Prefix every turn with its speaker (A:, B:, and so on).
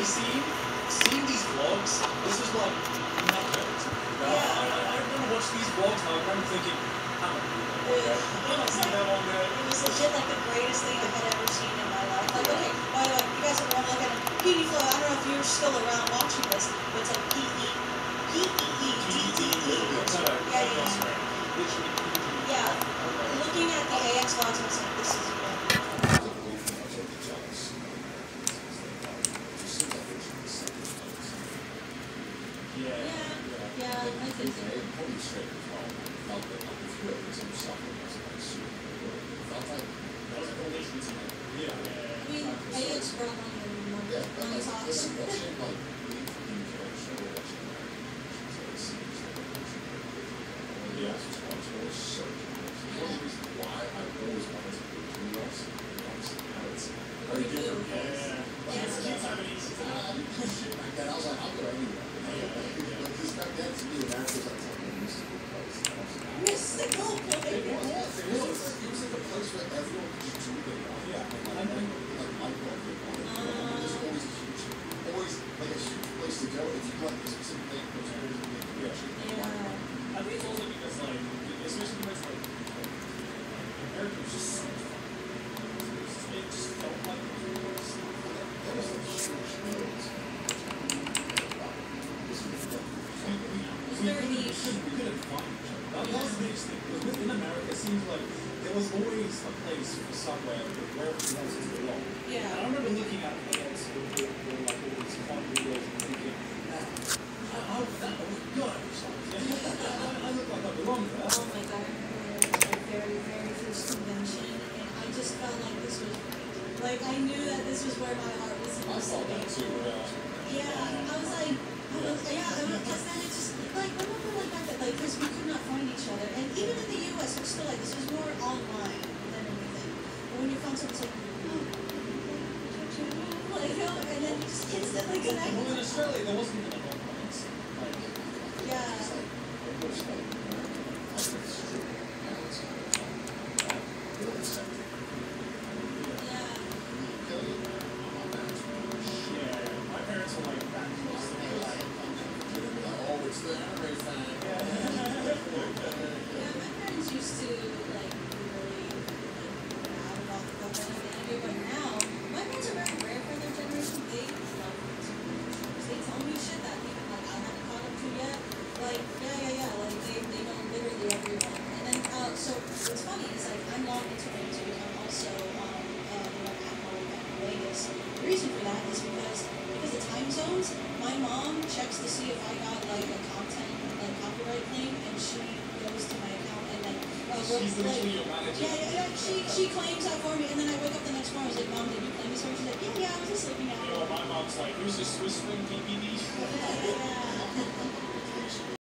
A: play scene, seeing these vlogs, this is like not good. No, I, I, I remember watching these vlogs and I remember thinking, I'm not doing that.
B: Yeah.
A: I'm not doing that on there.
B: It was legit like the greatest thing I had ever seen in my life. Like, okay, by the way, you guys ever want to look at it? Petey Flow, I don't know if you're still around watching this, but it's like P-E, P-E-E, T-E-E.
A: No, no,
B: Yeah, yeah, yeah. Yeah, looking at the AX vlogs, I was like, this is good.
A: Yeah.
B: Yeah, yeah, I think so.
A: Yeah.
B: I mean, AX brought on your money talks.
A: Yeah.
B: Very good.
A: Yeah.
B: Yeah.
A: It's cute time and easy.
C: And I was like, how could I do that? Like, this back then to me, America was like something mystical place. And I was like,
B: Mystical
C: It was,
B: play.
C: it was, it was like, it was like a place where everyone could just do what they wanted.
A: Yeah.
C: Like, like, like, I loved it. Like, it was just always a huge, always like a huge place to go. If you like a specific thing, it was always a big convention.
B: Yeah.
A: I think it's also because like, especially because like, America was just so fun. It just felt like it was
C: That was like huge meals.
B: It's
A: each other. That was the thing. Because within America, it seems like there was always a place for somewhere where everyone else is belong. And I
B: Yeah.
A: remember looking at AS with, with, like all these fun videos and thinking, I, I, that was good. I, I look like I belong there.
B: Oh my god, I my very, very first convention, and I just felt like this was. Like, I knew that this was where my heart was supposed to be.
C: that too.
B: Yeah, I was like, I was, yeah, I was, because then it just, like, remember like back then, like, because we could not find each other, and even in the US, it's still like, this was more online than anything. But when you found someone, it's like, oh, like, you know, and then you just instantly connect.
A: Well, in Australia, there wasn't even a lot of it. Like,
B: Yeah.
C: It's like, almost like America, like, it's true. Yeah, it's kind of fun. But it's like,
B: Yeah.
C: you kill it, man. I'm not bad.
A: yeah, my parents were like that close to me. Like,
C: Oh, it's the anime fan.
B: Yeah, my parents used to like really like mad about the stuff that I did, but now my parents are very rare for their generation. They love cartoons. They tell me shit that even like I haven't caught up to yet. Like yeah, yeah, yeah. Like they they know literally everyone. And then uh, so what's funny is like I'm not into cartoons. I'm also um uh you know at home in Vegas. The reason for that is because because the time zones. My mom checks to see if I got like a content like copyright claim, and she goes to my account and then uh,
A: she's
B: looks like.
A: literally your manager.
B: Yeah, yeah. She she claims that for me, and then I wake up the next morning. I was like, Mom, did you claim this for me? She's like, Yeah, yeah. I was just sleeping at
A: You know, my mom's like, who's this Swiss Wing DVD?
B: Yeah.